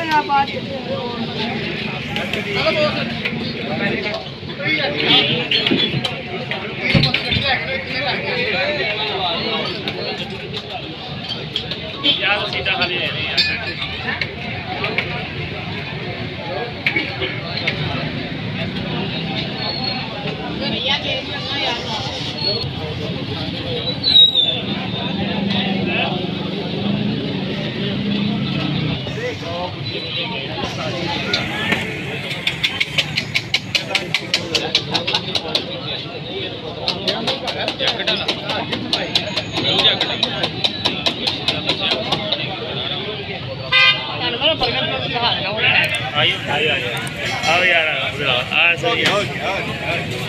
आज यार सीधा खाली है नहीं यार आइए आइए आइए। आओ यार आओ सही है।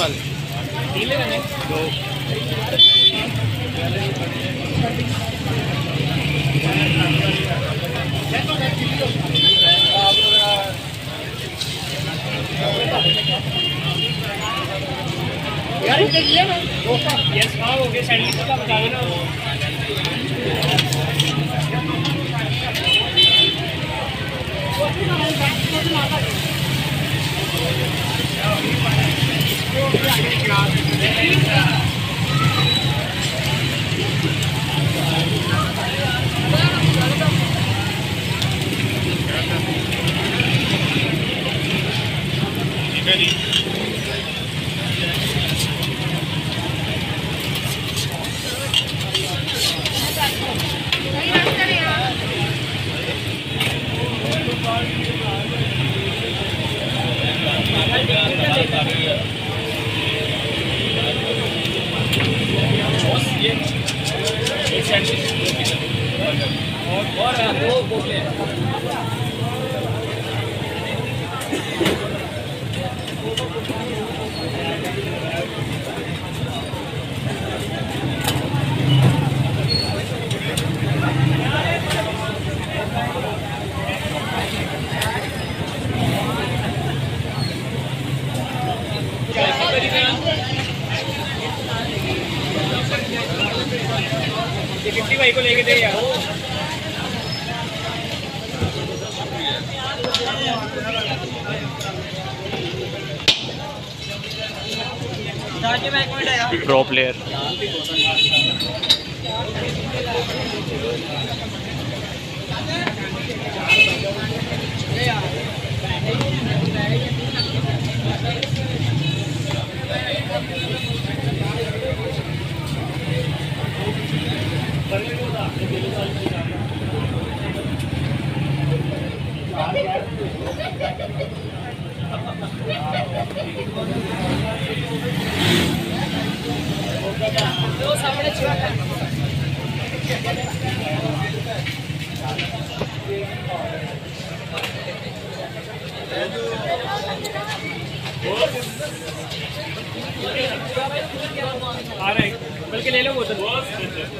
वाले तीन ले दो। यार इनके ना यस हाँ हो गया सैंडविच का बता देना। एक कितनी भाई को लेके दे यार। प्लेयर आ रहा है। बल्कि ले लो बोतल। हेलो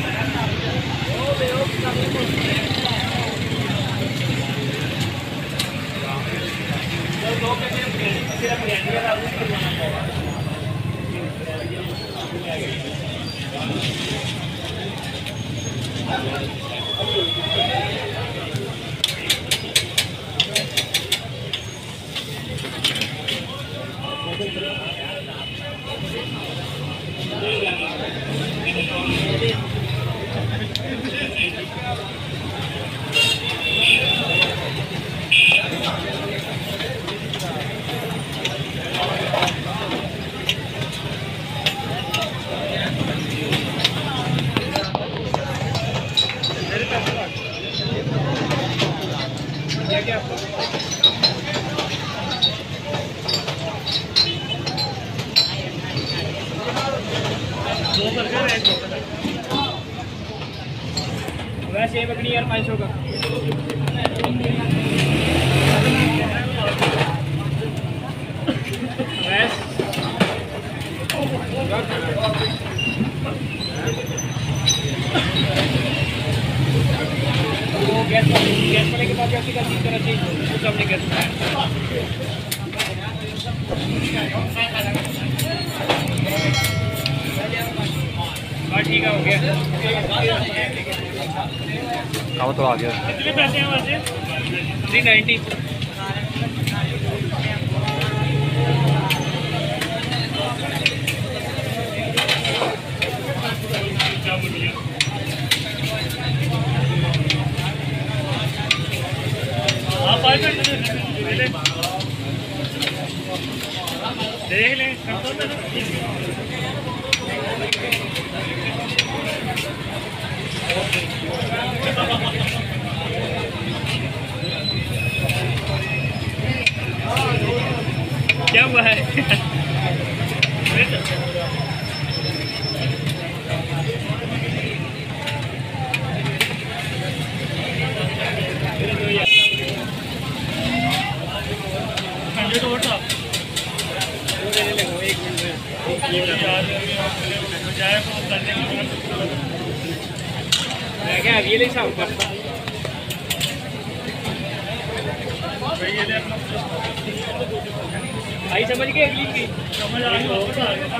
है है क्या? दो बर्गर एक कोका वैसे ये बकड़ी यार पाँच सौ का वैस वो गैस गैस वाले के पास जाके कर दी तरह चीज़ कुछ हमने गैस हाँ ठीक है हो गया काम तो आ गया। कितने पैसे हैं वैसे? हाँ ले देख लें ना? क्या हुआ है हंड्रेड और था बजाय फ़ोन करने के बाद मैं क्या अभी ले हिसाब करता भाई ये ले अपना आई समझ गए? अगली की समझ आ गई वापस आ गया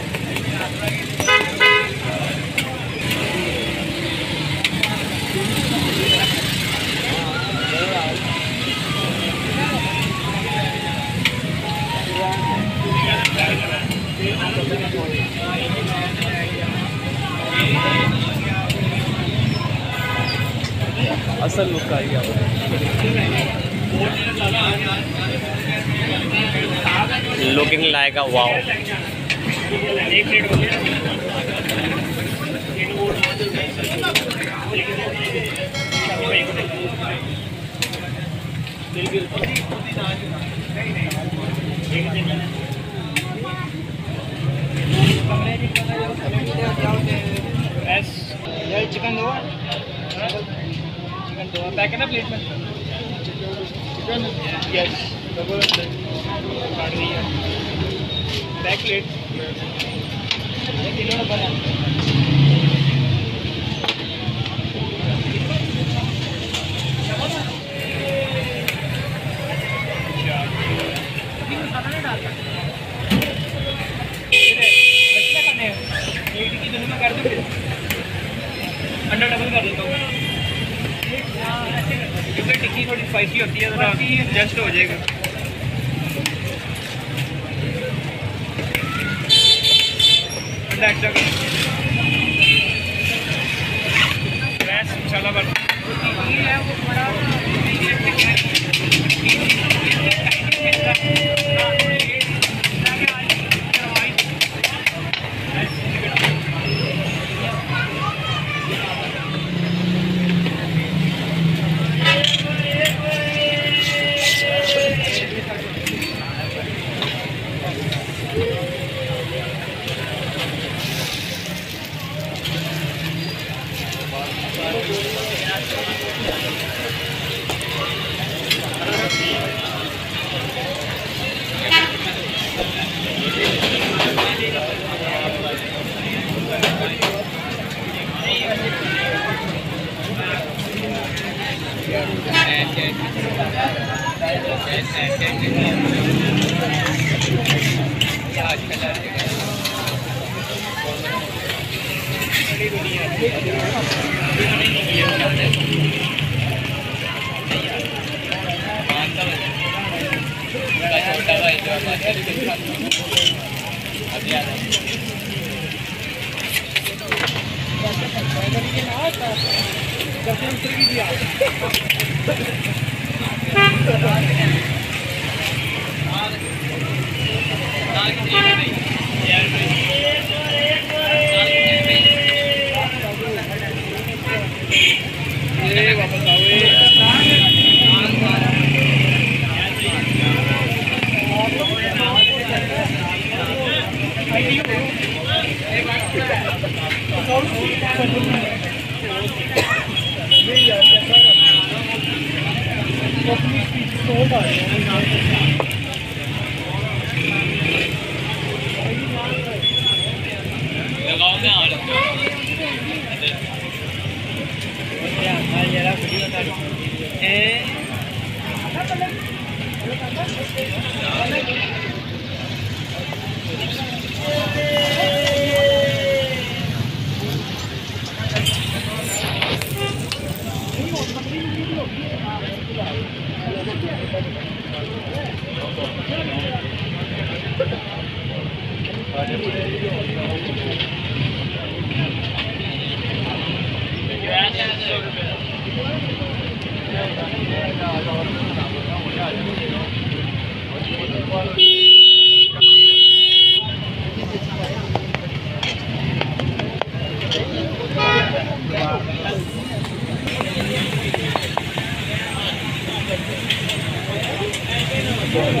असल लुक आई गया लुकिंग अ वाओ एक प्लेट हो गया चिकन दो दो पैक है ना प्लेट में चिकन यस डबल काट रही है बैक प्लेट किलो बना स्पाइसी होती है ज़रा एडजस्ट हो जाएगा। एक्स्ट्रा कर फ्रेश मसाला बन पावरफुल आपको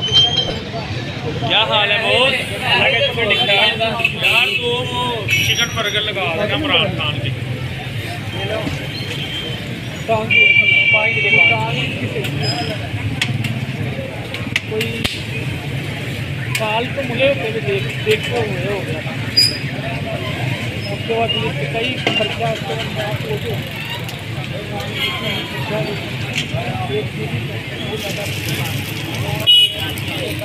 क्या हाल है तो ठाक यार तू चिकन बर्गर लगा देना इमरान खान की। कोई साल तो मुझे देख देखते हुए हो गया उसके बाद कई खर्चा एक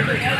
Oh my god.